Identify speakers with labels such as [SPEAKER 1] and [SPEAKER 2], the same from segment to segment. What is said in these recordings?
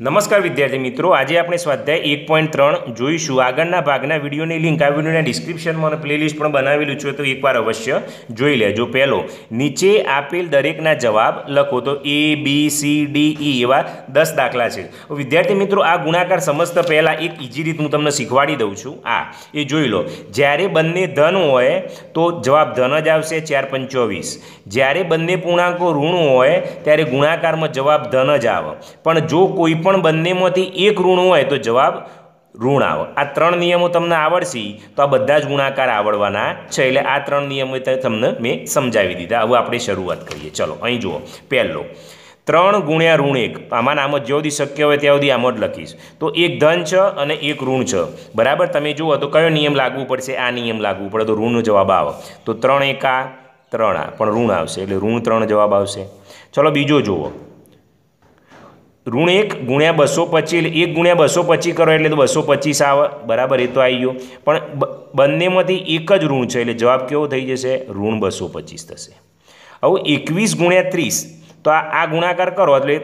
[SPEAKER 1] નમસ્કાર વિદ્યાર્થી મિત્રો, આજે આપણે સ્વાધ્યાય એક પોઈન્ટ ત્રણ જોઈશું. આગળના ભાગના વિડીયોની લિંક આ વિડીયોના ડિસ્ક્રિપ્શનમાં પ્લેલિસ્ટ પણ બનાવેલું છે, તો એકવાર અવશ્ય જોઈ લેજો. પહેલો, નીચે આપેલ દરેકના જવાબ લખો, તો એ બી સી ડી ઈ એવા દસ દાખલા છે. વિદ્યાર્થી મિત્રો, આ ગુણાકાર સમજતા પહેલાં એક ઇઝી રીત હું તમને શીખવાડી દઉં છું. આ, એ જોઈ લો. જ્યારે બંને ધન હોય, તો જવાબ ધન જ આવશે, ચાર પંચોવીસ જ્યારે બંને પૂર્ણાંકો ઋણ હોય, ત્યારે ગુણાકારમાં જવાબ ધન જ આવે. પણ જો કોઈ પણ બંનેમાંથી એક ઋણ હોય તો જવાબ ઋણ આવે. આ ત્રણ નિયમો તમને આવડશે, તો આ બધા જ ગુણાકાર આવડવાના છે. એટલે આ ત્રણ નિયમો તમને મેં સમજાવી દીધા. હવે આપણે શરૂઆત કરીએ. ચલો, અહીં જુઓ. પહેલો, ત્રણ ગુણ્યા ઋણ એક. આમાં આમ જ્યાં સુધી શક્ય હોય ત્યાં સુધી આમ જ લખીશ. તો એક ધન છે અને એક ઋણ છે. બરાબર? તમે જુઓ, તો કયો નિયમ લાગવું પડશે? આ નિયમ લાગવું પડે, તો ઋણનો જવાબ આવે. તો ત્રણ એકા ત્રણ આ, પણ ઋણ આવશે. એટલે ઋણ ત્રણ જવાબ આવશે. ચલો, બીજો જુઓ. ઋણ એક ગુણ્યા બસો પચીસ એટલે એક ગુણ્યા બસો પચીસ કરો એટલે તો બસો પચીસ આવે. બરાબર, એ તો આવી ગયો. પણ બંનેમાંથી એક જ ઋણ છે એટલે જવાબ કેવો થઈ જશે? ઋણ બસો પચીસ થશે. હવે એકવીસ ગુણ્યા ત્રીસ, તો આ આ ગુણાકાર કરો એટલે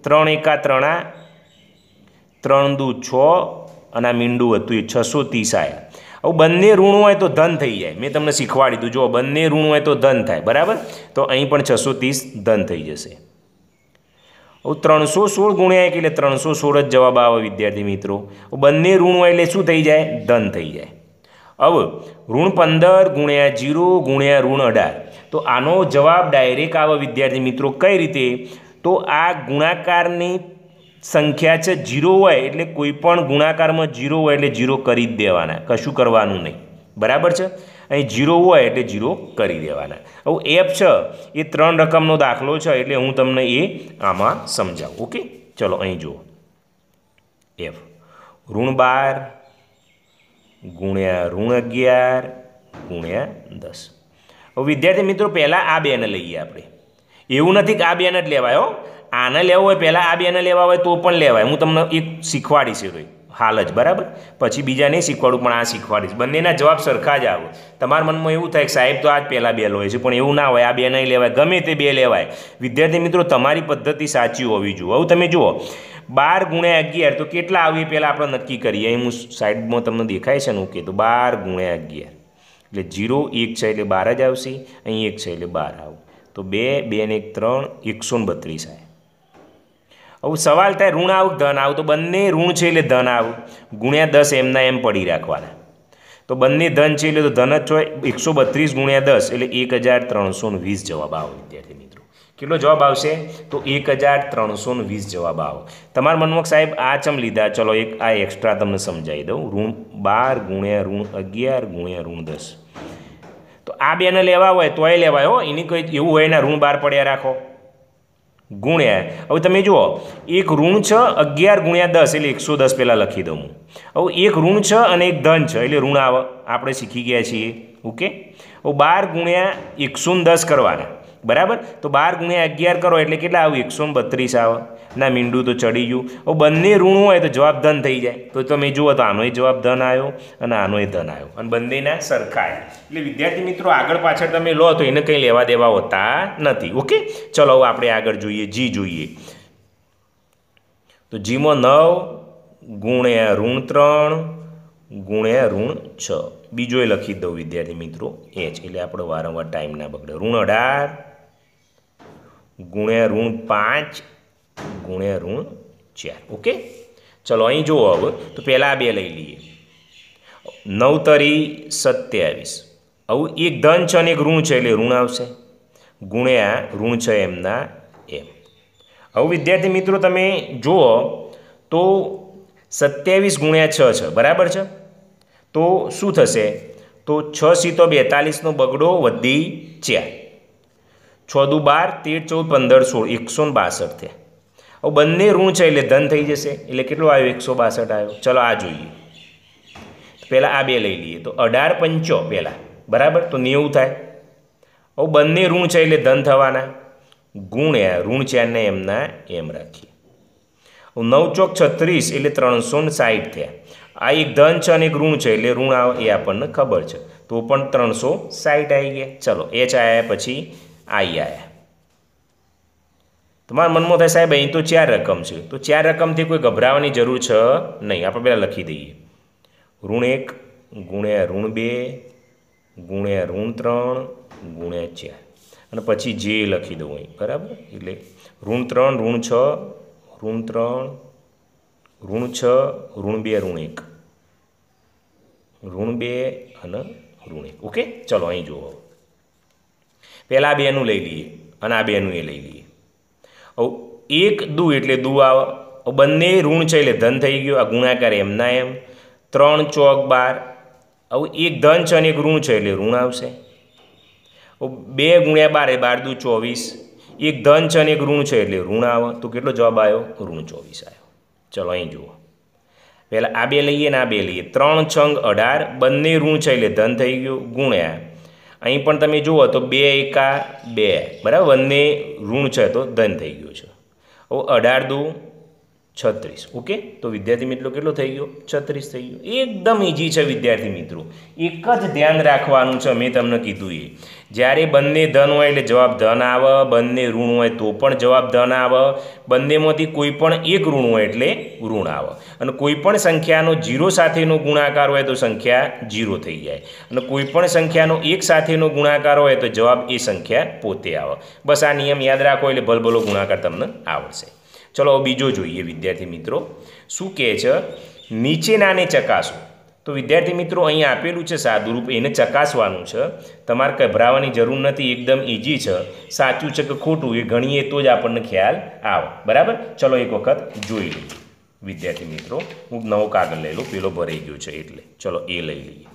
[SPEAKER 1] ત્રણ એકા ત્રણા ત્રણ દુ છ, અને આ મીંડું હતું એ છસો ત્રીસ આવ્યા હવે બંને ઋણ હોય તો ધન થઈ જાય. મેં તમને શીખવાડી દીધું. જો બંને ઋણ હોય તો ધન થાય. બરાબર? તો અહીં પણ છસો ત્રીસ ધન થઈ જશે. ત્રણસો સોળ ગુણ્યા એક એટલે ત્રણસો સોળ જ જવાબ આવે વિદ્યાર્થી મિત્રો. બંને ઋણ હોય એટલે શું થઈ જાય? ધન થઈ જાય. હવે, ઋણ પંદર ગુણ્યા જીરો ગુણ્યા ઋણ અઢાર. તો આનો જવાબ ડાયરેક્ટ આવે વિદ્યાર્થી મિત્રો કઈ રીતે? તો આ ગુણાકારની સંખ્યા છે જીરો હોય એટલે કોઈ પણ ગુણાકારમાં જીરો હોય એટલે જીરો કરી જ દેવાના. કશું કરવાનું નહીં. બરાબર છે? અહીં જીરો હોય એટલે જીરો કરી દેવાના. હવે એફ છે, એ ત્રણ રકમનો દાખલો છે, એટલે હું તમને એ આમાં સમજાવું, ઓકે? ચલો, અહીં જુઓ. એફ ઋણ બાર, ગુણ્યા ઋણ અગિયાર, ગુણ્યા દસ. હવે વિદ્યાર્થી મિત્રો, પહેલાં આ બેને લઈએ આપણે. એવું નથી કે આ બેન જ લેવાય આને લેવો હોય, પહેલાં આ બેને લેવા હોય, તો પણ લેવાય. હું તમને એક શીખવાડીશ એ હાલ જ, બરાબર? પછી બીજા નહીં શીખવાડું, પણ આ શીખવાડીશ. બંનેના જવાબ સરખા જ આવે. તમારા મનમાં એવું થાય કે સાહેબ તો આ જ પહેલાં બે હોય છે, પણ એવું ના હોય, આ બે નહીં લેવાય. ગમે તે બે લેવાય. વિદ્યાર્થી મિત્રો, તમારી પદ્ધતિ સાચી હોવી જોઈએ. હવે તમે જુઓ. બાર ગુણ્યા અગિયાર, તો કેટલા આવે એ પહેલાં આપણે નક્કી કરીએ? અહીં હું સાઈડમાં તમને દેખાય છે ને ઓકે તો બાર ગુણ્યા અગિયાર. એટલે જીરો એક છે એટલે બાર જ આવશે, અહીં એક છે એટલે બાર આવું તો બે બે ને એક ત્રણ, એકસો ને બત્રીસ આવે હવે સવાલ થાય, ઋણ આવું ધન આવું? તો બંને ઋણ છે એટલે ધન આવું. ગુણ્યા દસ એમના એમ પડી રાખવાના. તો બંને ધન છે એટલે તો ધન જ હોય. એકસો બત્રીસ ગુણ્યા દસ એટલે એક હજાર ત્રણસો વીસ જવાબ આવે, વિદ્યાર્થી મિત્રો. કેટલો જવાબ આવશે? તો એક હજાર ત્રણસો વીસ જવાબ આવે. તમારા મનમોખ સાહેબ આ ચમ લીધા? ચલો એક આ એક્સ્ટ્રા તમને સમજાવી દઉં. ઋણ બાર ગુણ્યા ઋણ અગિયાર ગુણ્યા ઋણ દસ. તો આ બેને લેવા હોય, તોય લેવાય હો. એની કોઈ એવું હોય ને ઋણ બાર પડ્યા રાખો. ગુણ્યા હવે તમે જુઓ, એક ઋણ છે, અગિયાર ગુણ્યા દસ, એટલે એકસો દસ પહેલાં લખી દઉં હું. હવે એક ઋણ છે અને એક ધન છે, એટલે ઋણ આવ આપણે શીખી ગયા છીએ. ઓકે? હવે બાર ગુણ્યા એકસો દસ કરવાના. બરાબર? તો બાર ગુણ્યા અગિયાર કરો એટલે કેટલા આવે? એકસો બત્રીસ આવે. ના, મીંડું તો ચડી ગયું. હવે બંને ઋણ હોય તો જવાબ ધન થઈ જાય. તો તમે જુઓ તો આનોય જવાબ ધન આવ્યો અને આનોય ધન આવ્યો. અને બંનેના સરખા એટલે વિદ્યાર્થી મિત્રો, આગળ પાછળ તમે લો તો એને કંઈ લેવા દેવા હોતા નથી. ઓકે? ચલો આપણે આગળ જોઈએ. જી જોઈએ. તો જીમાં નવ ગુણ્યા ઋણ ત્રણ ગુણ્યા ઋણ છ. બીજો લખી દઉં વિદ્યાર્થી મિત્રો. એ જ. એટલે આપણો વારંવાર ટાઈમ ના બગડે. ઋણ અઢાર ગુણ્યા ઋણ પાંચ, ગુણ્યા ઋણ ચાર. ઓકે? ચલો, અહીં જુઓ હવે. તો પહેલાં આ બે લઈ લઈએ. નવ તરી સત્યાવીસ. આવું એક ધન છે અને એક ઋણ છે, એટલે ઋણ આવશે. ગુણ્યા ઋણ છે એમના એમ. હવે વિદ્યાર્થી મિત્રો, તમે જુઓ, તો સત્યાવીસ ગુણ્યા છ છે. બરાબર છે? તો શું થશે? તો છ સીતો બેતાલીસનો બગડો વધી ચાર. છ દુ બાર, તેર, ચૌદ, પંદર, સોળ, એકસો ને બાસઠ થયા. હવે બંને ઋણ છે એટલે ધન થઈ જશે. એટલે કેટલો આવ્યો? એકસો બાસઠ આવ્યો. ચલો આ જોઈએ. પહેલાં આ બે લઈ લઈએ. તો અઢાર પંચો પહેલાં. બરાબર? તો નેવું થાય. હવે બંને ઋણ છે એટલે ધન થવાના. ગુણ્યા ઋણ ચારને એમના એમ રાખીએ. નવ ચોક છત્રીસ એટલે ત્રણસો ને સાહીઠ થયા. આ એક ધન છે અને એક ઋણ છે એટલે ઋણ આવે એ આપણને ખબર છે. તો પણ ત્રણસો સાહીઠ આવી ગયા. ચલો એચ આવ્યા પછી આઈ આવ્યા તમારા મનમાં થાય સાહેબ, અહીં તો ચાર રકમ છે. તો ચાર રકમથી કોઈ ગભરાવાની જરૂર છે નહીં. આપણે પહેલાં લખી દઈએ. ઋણ એક, ગુણ્યા ઋણ બે, ગુણ્યા ઋણ ત્રણ, ગુણ્યા ચાર. અને પછી જે લખી દઉં અહીં, બરાબર? એટલે ઋણ ત્રણ, ઋણ છ, ઋણ ત્રણ, ઋણ છ, ઋણ બે, ઋણ એક. ઋણ બે અને ઋણ એક. ઓકે? ચલો, અહીં જુઓ. પહેલાં આ બેનું લઈ લઈએ અને આ બેનું એ લઈ લઈએ. હવે એક દુ એટલે દુ આવે. બંને ઋણ છે એટલે ધન થઈ ગયો. આ ગુણાકાર એમના એમ. ત્રણ ચોક બાર. હવે એક ધન છે અને એક ઋણ છે એટલે ઋણ આવશે. બે ગુણ્યા બાર એ બાર દુ ચોવીસ. એક ધન છે અને એક ઋણ છે એટલે ઋણ આવે. તો કેટલો જવાબ આવ્યો? ઋણ ચોવીસ આવ્યો. ચલો અહીં જુઓ. પહેલાં આ બે લઈએ ને આ બે લઈએ. ત્રણ છંગ અઢાર. બંને ઋણ છે એટલે ધન થઈ ગયું. ગુણ્યા અહીં પણ તમે જુઓ તો બે એકા બે, બરાબર? બંને ઋણ છે તો ધન થઈ ગયું છે. અઢાર દુ છત્રીસ. ઓકે? તો વિદ્યાર્થી મિત્રો કેટલો થઈ ગયો? છત્રીસ થઈ ગયો. એકદમ ઇઝી છે વિદ્યાર્થી મિત્રો. એક જ ધ્યાન રાખવાનું છે, મેં તમને કીધું એ. જ્યારે બંને ધન હોય એટલે જવાબ ધન આવે, બંને ઋણ હોય તો પણ જવાબ ધન આવે. બંનેમાંથી કોઈ પણ એક ઋણ હોય એટલે ઋણ આવે. અને કોઈ પણ સંખ્યાનો જીરો સાથેનો ગુણાકાર હોય તો સંખ્યા જીરો થઈ જાય. અને કોઈ પણ સંખ્યાનો એક સાથેનો ગુણાકાર હોય તો જવાબ એ સંખ્યા પોતે આવે. બસ આ નિયમ યાદ રાખો એટલે ભલભલો ગુણાકાર તમને આવડશે. ચલો બીજો જોઈએ વિદ્યાર્થી મિત્રો. શું કહે છે? નીચેનાને ચકાસો. તો વિદ્યાર્થી મિત્રો અહીં આપેલું છે સાદુરૂપ, એને ચકાસવાનું છે. તમારે ગભરાવાની જરૂર નથી, એકદમ ઇઝી છે. સાચું છે કે ખોટું એ ગણીએ તો જ આપણને ખ્યાલ આવે. બરાબર? ચલો એક વખત જોઈ લઈએ. વિદ્યાર્થી મિત્રો, હું નવો કાગળ લઈ લઉં, પેલો ભરાઈ ગયો છે એટલે. ચલો એ લઈ લઈએ.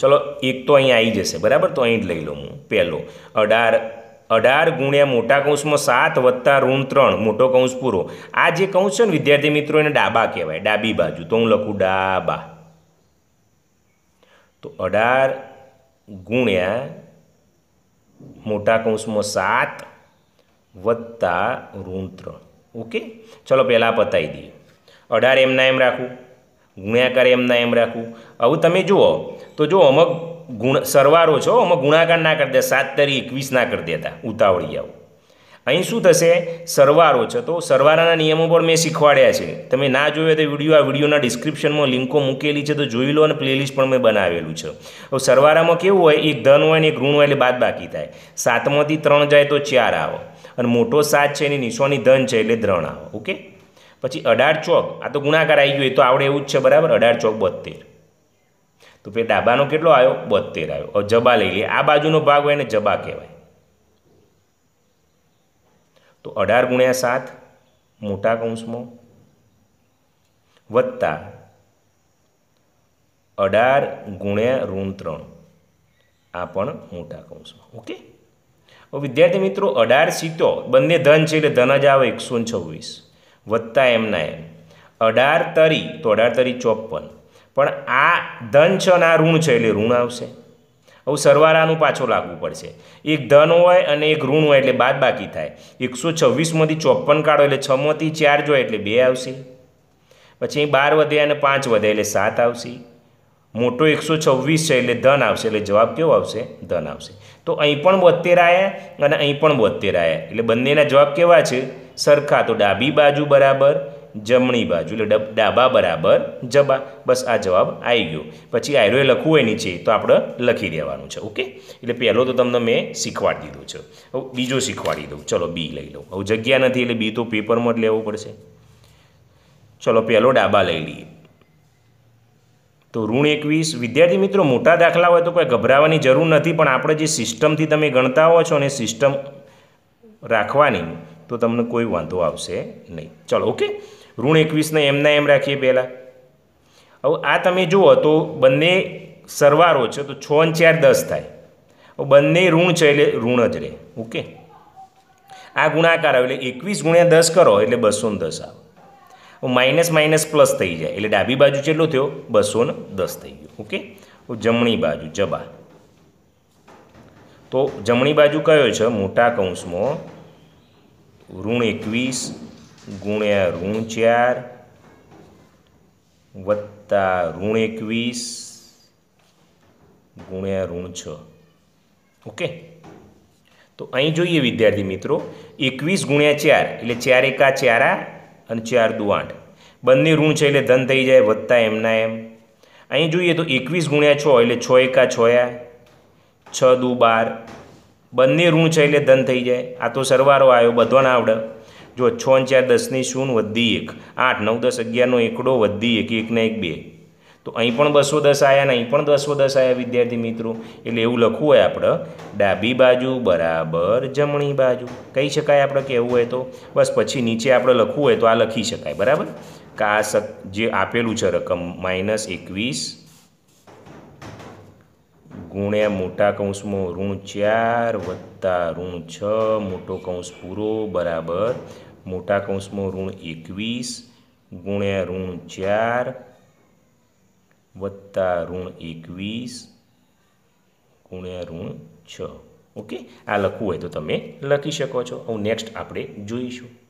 [SPEAKER 1] ચલો એક તો અહીં આવી જશે. બરાબર? તો અહીં જ લઈ લઉં હું. પહેલો, અઢાર અઢાર ગુણ્યા મોટા કૌંસમાં સાત વત્તા ઋણ ત્રણ, મોટો કૌંસ પૂરો. આ જે કૌંસ છે ને, વિદ્યાર્થી મિત્રો, એને ડાબા કહેવાય, ડાબી બાજુ. તો હું લખું ડાબા. તો અઢાર ગુણ્યા મોટા કૌંસમાં સાત વત્તા ઋણ ત્રણ. ઓકે? ચલો પહેલાં પતાવી દઈએ. અઢાર એમના એમ રાખું, ગુણ્યાકાર એમના એમ રાખું. આવું તમે જુઓ. તો જો અમુક ગુણ સરવારો છો, આમાં ગુણાકાર ના કરી દે, સાત તરી એકવીસ ના કરી દેતા, ઉતાવળી આવું. અહીં શું થશે? સરવારો છે. તો સરવારાના નિયમો પણ મેં શીખવાડ્યા છે. તમે ના જોયો તો વીડિયો, આ વિડીયોના ડિસ્ક્રિપ્શનમાં લિંકો મૂકેલી છે, તો જોઈ લો અને પ્લેલિસ્ટ પણ મેં બનાવેલું છે. હવે સરવારામાં કેવું હોય? એક ધન હોય ને એક ઋણ હોય એટલે બાદ બાકી થાય. સાતમાંથી ત્રણ જાય તો ચાર આવો. અને મોટો સાત છે એની નિશોની ધન છે એટલે ત્રણ આવો. ઓકે? પછી અઢાર ચોક. આ તો ગુણાકાર આવી ગયો. એ તો આવડે એવું જ છે, બરાબર? અઢાર ચોક બોતેર તો પેલા ડાબાનો કેટલો આવ્યો? બોતેર આવ્યો. જબા લઈ લઈએ. આ બાજુનો ભાગ હોય એને જબા કહેવાય. તો અઢાર ગુણ્યા સાત, મોટા કૌંસમાં, વત્તા અઢાર ગુણ્યા ઋણ ત્રણ. આ પણ મોટા કૌંસમાં. ઓકે? વિદ્યાર્થી મિત્રો, અઢાર સીતો બંને ધન છે એટલે ધન જ આવે એકસો છવ્વીસ. વત્તા એમના એમ. અઢાર તરી, તો અઢાર તરી ચોપન. પણ આ ધન છે અને આ ઋણ છે એટલે ઋણ આવશે. હવે સરવારાનું પાછો લાગવું પડશે. એક ધન હોય અને એક ઋણ હોય એટલે બાદ બાકી થાય. એકસો છવ્વીસમાંથી ચોપન કાઢો એટલે છમાંથી ચાર જોઈએ એટલે બે આવશે. પછી અહીં બાર વધે અને પાંચ વધે એટલે સાત આવશે. મોટો એકસો છવ્વીસ છે એટલે ધન આવશે. એટલે જવાબ કેવો આવશે? ધન આવશે. તો અહીં પણ બોતેર આવ્યા અને અહીં પણ બોતેર આવ્યા એટલે બંનેના જવાબ કેવા છે? સરખા. તો ડાબી બાજુ બરાબર જમણી બાજુ, એટલે ડાબા બરાબર જબા. બસ આ જવાબ આવી ગયો. પછી આયરોએ લખવું હોય નીચે, તો આપણે લખી દેવાનું છે, ઓકે? એટલે પહેલો તો તમને મેં શીખવાડી દીધો છે. હવે બીજો શીખવાડી દઉં. ચલો બી લઈ લઉં. હવે જગ્યા નથી, એટલે બી તો પેપરમાં જ લેવું પડશે. ચલો પહેલો ડાબા લઈ લઈએ. તો ઋણ એકવીસ. વિદ્યાર્થી મિત્રો, મોટા દાખલા હોય તો કોઈ ગભરાવાની જરૂર નથી, પણ આપણે જે સિસ્ટમથી તમે ગણતા હો છો અને સિસ્ટમ રાખવાની, તો તમને કોઈ વાંધો આવશે નહીં. ચલો, ઓકે? ઋણ એકવીસને એમના એમ રાખીએ પહેલાં. હવે આ તમે જુઓ તો બંને સરવારો છે તો છ અને ચાર દસ થાય. બંને ઋણ છે એટલે ઋણ જ રહે. ઓકે? આ ગુણાકાર આવે એટલે એકવીસ ગુણ્યા દસ કરો એટલે બસો દસ આવે. માઇનસ માઇનસ પ્લસ થઈ જાય એટલે ડાબી બાજુ કેટલો થયો? બસો ને દસ થઈ ગયો. ઓકે? જમણી બાજુ જબા. તો જમણી બાજુ કયો છે? મોટા કૌંસમાં ઋણ એકવીસ ગુણ્યા ઋણ ચાર વત્તા ઋણ એકવીસ ગુણ્યા ઋણ છ. ઓકે? તો અહીં જોઈએ વિદ્યાર્થી મિત્રો, એકવીસ ગુણ્યા ચાર, એટલે ચાર એકા ચારા અને ચાર દુ આઠ. બંને ઋણ છે એટલે ધન થઈ જાય વત્તા એમના એમ. અહીં જોઈએ તો એકવીસ ગુણ્યા છ, એટલે છ એકા છયા. છ દુ બાર. બંને ઋણ છે એટલે ધન થઈ જાય. આ તો સરવારો આવ્યો બધો આવડે. જો છ ચાર દસની શૂન્ય વધી એક, આઠ, નવ, દસ, અગિયારનો એકડો વધી એક એકને એક, બે. તો અહીં પણ બસો દસ આવ્યા ને અહીં પણ બસો દસ આવ્યા વિદ્યાર્થી મિત્રો. એટલે એવું લખવું હોય આપણે, ડાબી બાજુ બરાબર જમણી બાજુ. કહી શકાય આપણે કહેવું હોય તો? બસ પછી નીચે આપણે લખવું હોય તો આ લખી શકાય, બરાબર? કા આ સક જે આપેલું છે રકમ, માઇનસ એકવીસ ગુણ્યા મોટા કૌંસમાં ઋણ ચાર વત્તા ઋણ છ, મોટો કૌંસ પૂરો, બરાબર. મોટા કૌંસમાં ઋણ એકવીસ, ગુણ્યા ઋણ ચાર, વત્તા ઋણ એકવીસ, ગુણ્યા ઋણ છ. ઓકે? આ લખવું હોય તો તમે લખી શકો છો. હવે નેક્સ્ટ આપણે જોઈશું.